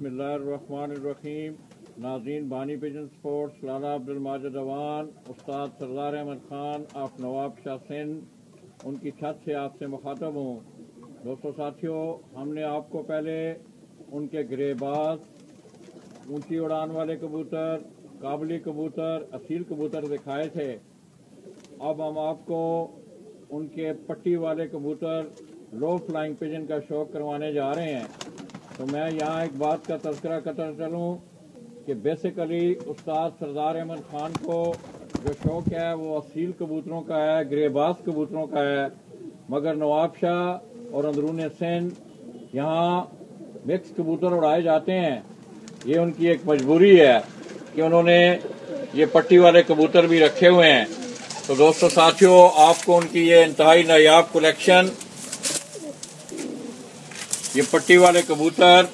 बिस्मिल्लाहिर्रहमानिर्रहीम। नाजीन बानी पिजन स्पोर्ट्स, लाला अब्दुल माजिद अवान उस्ताद सरदार अहमद खान, आप नवाब शाह सिंध, उनकी छत से आपसे मुखातब हूँ। दोस्तों, साथियों, हमने आपको पहले उनके ग्रेबाज, ऊँची उड़ान वाले कबूतर, काबली कबूतर, असील कबूतर दिखाए थे। अब हम आपको उनके पट्टी वाले कबूतर लो फ्लाइंग पिजन का शौक करवाने जा रहे हैं। तो मैं यहाँ एक बात का तस्करा करता चलूँ, कि बेसिकली उस्ताद सरदार अहमद खान को जो शौक है, वो असील कबूतरों का है ग्रेबाज कबूतरों का है, मगर नवाब शाह और अंदरून सिंध यहाँ मिक्स कबूतर उड़ाए जाते हैं। ये उनकी एक मजबूरी है कि उन्होंने ये पट्टी वाले कबूतर भी रखे हुए हैं। तो दोस्तों, साथियों, आपको उनकी ये इंतहाई नायाब कलेक्शन ये पट्टी वाले कबूतर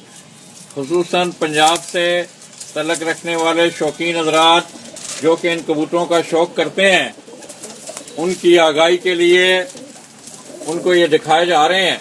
खसूस पंजाब से तलक रखने वाले शौकीन हजरात, जो कि इन कबूतरों का शौक करते हैं, उनकी आगाही के लिए उनको ये दिखाए जा रहे हैं।